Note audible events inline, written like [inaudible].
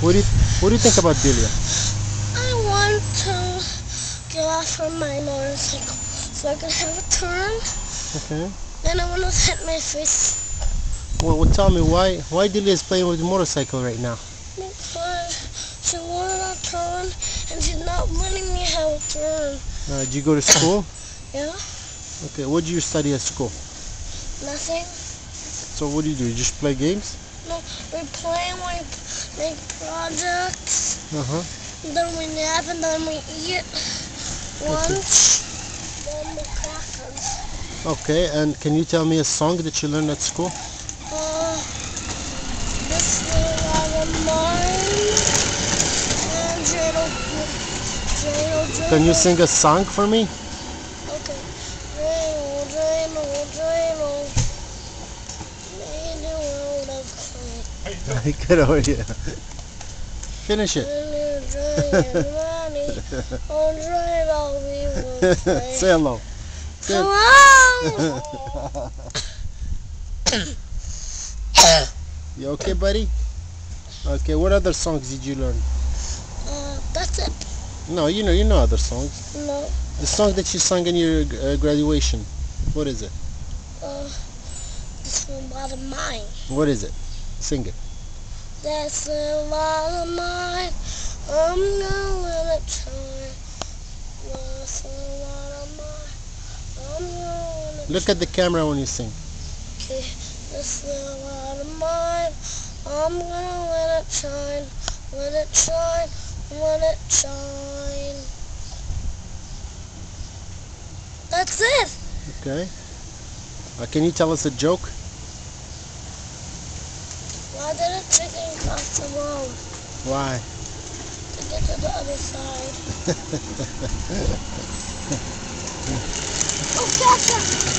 What do you What do you think about Delia? I want to get off on my motorcycle so I can have a turn. Okay. Then I want to hit my face Well, well, tell me why why Delia is playing with the motorcycle right now? because she wanted a turn and she's not letting me have a turn. Uh, do you go to school? [coughs] Yeah? Okay. What do you study at school? Nothing. So what do you do? You just play games? No, we play and we make projects. Uh huh. Then we nap and then we eat lunch. Then we crackers. Okay. And can you tell me a song that you learned at school? Uh, this little mine. And. Can you sing a song for me? Get over here. Finish it. Dreidel, dreidel, money. Dreidel, we will play. Say hello. Say Hello! [coughs] You okay, buddy? Okay. What other songs did you learn? uh, that's it. No, you know, you know other songs. No. The song that you sang in your uh, graduation. What is it? Uh, this one was mine. What is it? Sing it. That's a lot of mine. I'm gonna try. That's a lot of mine. I'm gonna Look at the camera when you sing. try. That's a lot of mine. I'm gonna let it shine. Let it shine. Let it shine. That's it. Okay. Uh, can you tell us a joke? Why did a the road Why? to get to the other side? [laughs] oh, gotcha!